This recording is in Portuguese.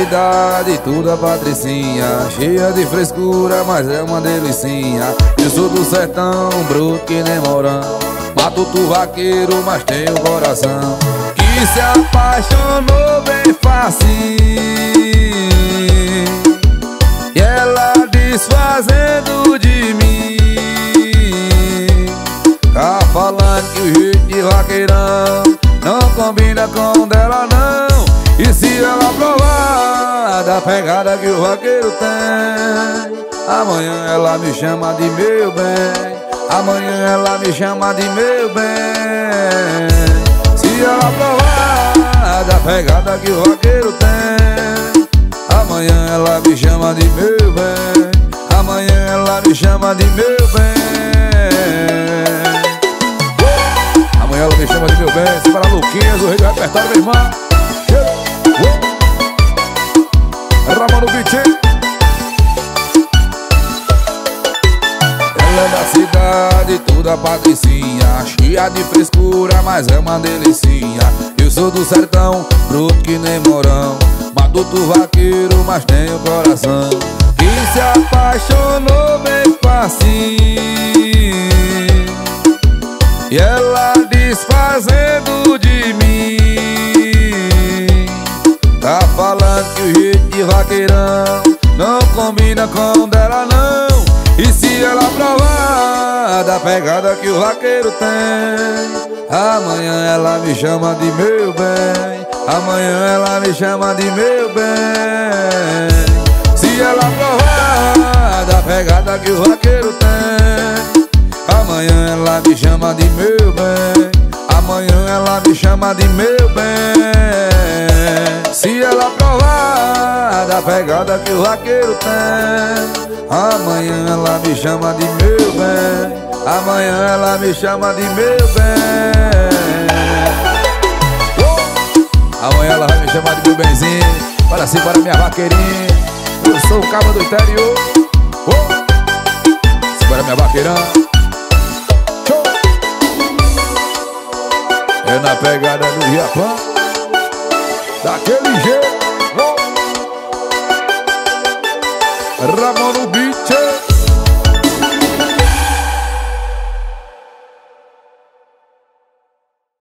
É cidade, tudo a patricinha. Cheia de frescura, mas é uma delicinha. Eu sou do sertão, bruto que nem morão. Matuto vaqueiro, mas tenho coração. Que se apaixonou bem fácil. E ela desfazendo de mim. Tá falando que o jeito de vaqueirão Não combina com dela não. E se ela provar da pegada que o vaqueiro tem. Amanhã ela me chama de meu bem. Amanhã ela me chama de meu bem. Se ela provar da pegada que o vaqueiro tem Amanhã ela me chama de meu bem. Amanhã ela me chama de meu bem. Amanhã ela me chama de meu bem. Se para Luquinhas, o rei do repertório, meu irmão Ramon Vitinho Ela é da cidade, toda patricinha Cheia de frescura, mas é uma delicinha. Eu sou do sertão, bruto que nem morão Maduto vaqueiro, mas tenho coração. Que se apaixonou bem fácil E ela desfazendo de mim o jeito de vaqueirão. Não combina com dela não. E se ela provar da pegada que o vaqueiro tem? Amanhã ela me chama de meu bem. Amanhã ela me chama de meu bem. Se ela provar da pegada que o vaqueiro tem? Amanhã ela me chama de meu bem. Amanhã ela me chama de meu bem. Se ela provar da pegada que o vaqueiro tem. Amanhã ela me chama de meu bem. Amanhã ela me chama de meu bem. Oh! Amanhã ela vai me chamar de meu benzinho. Para assim, para minha vaqueirinha. Eu sou o cabo do interior. Oh! Segura minha vaqueirã Show! É na pegada do Japão. Daquele jeito